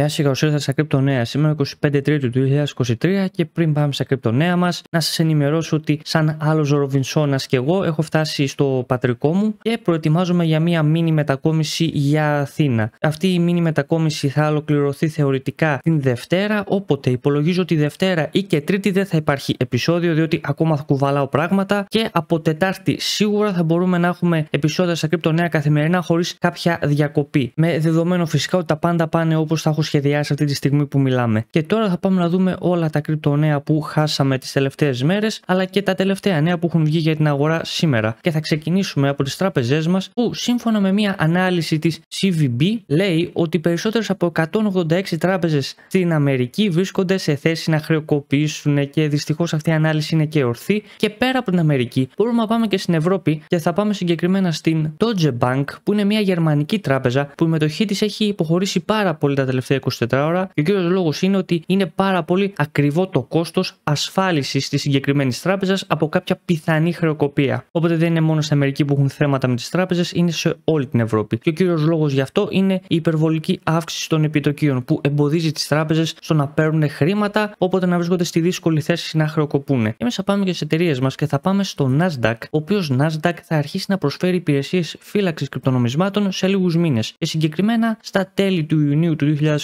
Γεια σας, καλώ ήρθατε στα κρυπτονέα. Σήμερα 25 Τρίτου του 2023 και πριν πάμε στα κρυπτονέα μας, να σας ενημερώσω ότι, σαν άλλος Ροβινσόνας και εγώ, έχω φτάσει στο πατρικό μου και προετοιμάζομαι για μία μίνι μετακόμιση για Αθήνα. Αυτή η μίνι μετακόμιση θα ολοκληρωθεί θεωρητικά την Δευτέρα, όποτε υπολογίζω ότι Δευτέρα ή και Τρίτη δεν θα υπάρχει επεισόδιο, διότι ακόμα θα κουβαλάω πράγματα και από Τετάρτη σίγουρα θα μπορούμε να έχουμε επεισόδια στα κρυπτονέα καθημερινά χωρίς κάποια διακοπή. Με δεδομένο φυσικά ότι τα πάντα πάνε όπως θα έχω σχεδιάσει αυτή τη στιγμή που μιλάμε. Και τώρα θα πάμε να δούμε όλα τα κρυπτονέα που χάσαμε τις τελευταίες μέρες, αλλά και τα τελευταία νέα που έχουν βγει για την αγορά σήμερα. Και θα ξεκινήσουμε από τις τράπεζές μας, που σύμφωνα με μια ανάλυση της CVB λέει ότι περισσότερες από 186 τράπεζες στην Αμερική βρίσκονται σε θέση να χρεοκοπήσουν και δυστυχώς αυτή η ανάλυση είναι και ορθή. Και πέρα από την Αμερική, μπορούμε να πάμε και στην Ευρώπη και θα πάμε συγκεκριμένα στην Deutsche Bank, που είναι μια γερμανική τράπεζα που η μετοχή της έχει υποχωρήσει πάρα πολύ τα τελευταία 24 ώρα. Και ο κύριος λόγος είναι ότι είναι πάρα πολύ ακριβό το κόστος ασφάλισης της συγκεκριμένης τράπεζας από κάποια πιθανή χρεοκοπία. Οπότε δεν είναι μόνο στην Αμερική που έχουν θέματα με τις τράπεζες, είναι σε όλη την Ευρώπη. Και ο κύριος λόγος γι' αυτό είναι η υπερβολική αύξηση των επιτοκίων που εμποδίζει τις τράπεζες στο να παίρνουν χρήματα, όποτε να βρίσκονται στη δύσκολη θέση να χρεοκοπούν. Εμεί θα πάμε και στι εταιρείες μας και θα πάμε στο Nasdaq, ο οποίος Nasdaq θα αρχίσει να προσφέρει υπηρεσίες φύλαξης κρυπτονομισμάτων σε λίγους μήνες. Και συγκεκριμένα στα τέλη του Ιουνίου του 2023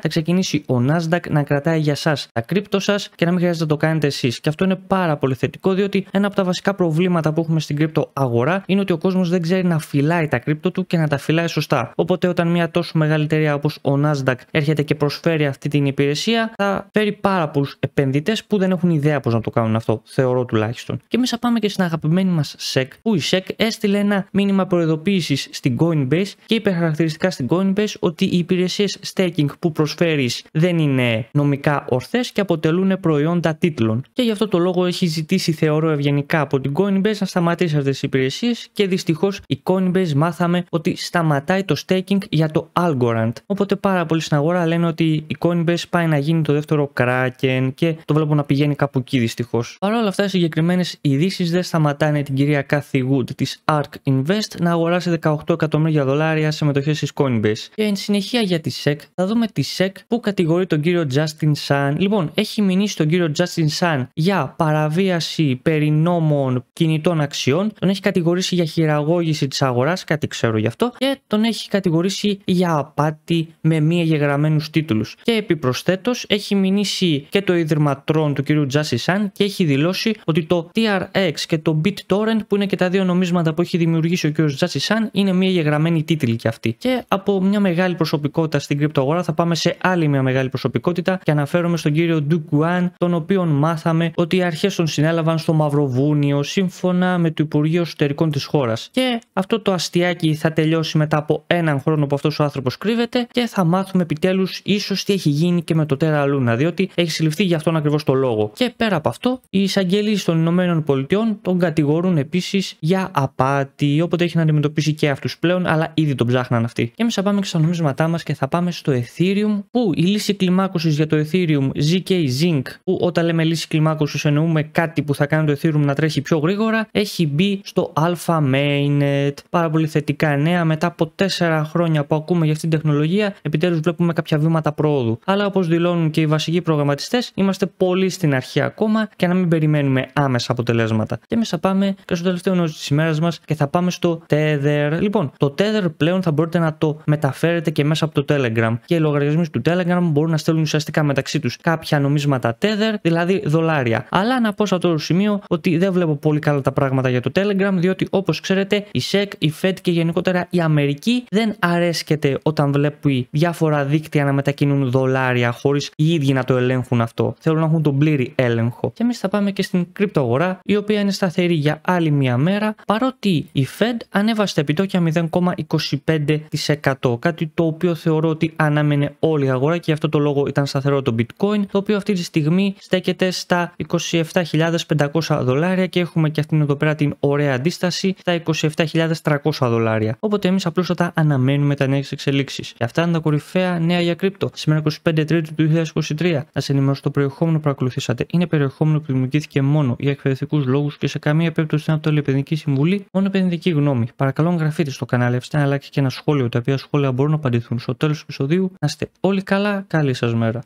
θα ξεκινήσει ο Nasdaq να κρατάει για εσά τα κρύπτο σας και να μην χρειάζεται να το κάνετε εσείς. Και αυτό είναι πάρα πολύ θετικό, διότι ένα από τα βασικά προβλήματα που έχουμε στην κρύπτο αγορά είναι ότι ο κόσμος δεν ξέρει να φυλάει τα κρύπτο του και να τα φυλάει σωστά. Οπότε όταν μια τόσο μεγάλη εταιρεία όπως ο Nasdaq έρχεται και προσφέρει αυτή την υπηρεσία, θα φέρει πάρα πολλούς επενδυτές που δεν έχουν ιδέα πώς να το κάνουν αυτό, θεωρώ τουλάχιστον. Και εμεί θα πάμε και στην αγαπημένη μας SEC, που η SEC έστειλε ένα μήνυμα προειδοποίησης στην Coinbase και είπε χαρακτηριστικά στην Coinbase ότι οι υπηρεσίες staking που προσφέρεις δεν είναι νομικά ορθές και αποτελούν προϊόντα τίτλων. Και γι' αυτό το λόγο έχει ζητήσει, θεωρώ ευγενικά από την Coinbase να σταματήσει αυτές τις υπηρεσίες και δυστυχώς η Coinbase μάθαμε ότι σταματάει το staking για το Algorand. Οπότε πάρα πολλοί στην αγορά λένε ότι η Coinbase πάει να γίνει το δεύτερο Kraken και το βλέπω να πηγαίνει κάπου εκεί δυστυχώς. Παρ' όλα αυτά, οι συγκεκριμένες ειδήσει δεν σταματάνε την κυρία Cathy Wood της ARK Invest να αγοράσει 18 εκατομμύρια δολάρια σε μετοχές της Coinbase. Και εν συνεχεία για τη SEC, θα δούμε τη SEC που κατηγορεί τον κύριο Justin Sun. Λοιπόν, έχει μηνύσει τον κύριο Justin Sun για παραβίαση περί νόμων κινητών αξιών, τον έχει κατηγορήσει για χειραγώγηση της αγοράς, κάτι ξέρω γι' αυτό, και τον έχει κατηγορήσει για απάτη με μη εγγεγραμμένους τίτλους. Και επιπροσθέτως έχει μηνύσει και το ίδρυμα Tron του κύριου Justin Sun και έχει δηλώσει ότι το TRX και το BitTorrent, που είναι και τα δύο νομίσματα που έχει δημιουργήσει ο κύριος Justin Sun, είναι μη εγγεγραμμένοι τίτλοι κι αυτοί. Και από μια μεγάλη προσωπικότητα στην κρυπτοαγορά θα πάμε σε άλλη μια μεγάλη προσωπικότητα και αναφέρομαι στον κύριο Duke Guan, τον οποίον μάθαμε ότι οι αρχές τον συνέλαβαν στο Μαυροβούνιο σύμφωνα με το Υπουργείο Εσωτερικών της χώρας. Και αυτό το αστιάκι θα τελειώσει μετά από έναν χρόνο που αυτός ο άνθρωπος κρύβεται και θα μάθουμε επιτέλους ίσως τι έχει γίνει και με το Terra Luna, διότι έχει συλληφθεί για αυτόν ακριβώς το λόγο. Και πέρα από αυτό, οι εισαγγελίες των Ηνωμένων Πολιτειών τον κατηγορούν επίσης για απάτη, όποτε έχει να αντιμετωπίσει και αυτούς πλέον, αλλά ήδη τον ψάχναν αυτοί. Και εμείς θα πάμε και στα νομίσματά μας και θα πάμε στο Ethereum, που η λύση κλιμάκωσης για το Ethereum ZK Zinc, που όταν λέμε λύση κλιμάκωσης εννοούμε κάτι που θα κάνει το Ethereum να τρέχει πιο γρήγορα, έχει μπει στο Alpha Mainnet. Πάρα πολύ θετικά νέα μετά από 4 χρόνια που ακούμε για αυτήν την τεχνολογία, επιτέλους βλέπουμε κάποια βήματα πρόοδου. Αλλά όπως δηλώνουν και οι βασικοί προγραμματιστές, είμαστε πολύ στην αρχή ακόμα και να μην περιμένουμε άμεσα αποτελέσματα. Και εμείς θα πάμε και στο τελευταίο νέο της ημέρας μας και θα πάμε στο Tether. Λοιπόν, το Tether πλέον θα μπορείτε να το μεταφέρετε και μέσα από το Telegram. Και οι λογαριασμοί του Telegram μπορούν να στέλνουν ουσιαστικά μεταξύ τους κάποια νομίσματα Tether, δηλαδή δολάρια. Αλλά να πω σε αυτό το σημείο ότι δεν βλέπω πολύ καλά τα πράγματα για το Telegram, διότι όπως ξέρετε η SEC, η Fed και γενικότερα η Αμερική δεν αρέσκεται όταν βλέπει διάφορα δίκτυα να μετακινούν δολάρια χωρίς οι ίδιοι να το ελέγχουν αυτό. Θέλουν να έχουν τον πλήρη έλεγχο. Και εμείς θα πάμε και στην κρυπτογορά, η οποία είναι σταθερή για άλλη μία μέρα, παρότι η Fed ανέβασε τα επιτόκια 0,25%. Κάτι το οποίο θεωρώ ότι ανάμενε όλη η αγορά και γι' αυτό το λόγο ήταν σταθερό το bitcoin, το οποίο αυτή τη στιγμή στέκεται στα 27.500 δολάρια και έχουμε και αυτήν εδώ πέρα την ωραία αντίσταση στα 27.300 δολάρια. Οπότε εμείς απλούστατα αναμένουμε τα νέες εξελίξεις. Και αυτά είναι τα κορυφαία νέα για κρύπτο. Σήμερα 25 Τρίτου του 2023. Να σε ενημερώσω το περιεχόμενο που ακολουθήσατε. Είναι περιεχόμενο που δημιουργήθηκε μόνο για εκπαιδευτικούς λόγους και σε καμία περίπτωση δεν αποτελεί επενδυτική συμβουλή, μόνο επενδυτική γνώμη. Παρακαλώ γραφείτε στο κανάλι, αφήστε ένα like και ένα σχόλιο, τα οποία σχόλια μπορούν να απαντηθούν στο τέλος του επεισοδίου Να είστε όλοι καλά, καλή σας μέρα.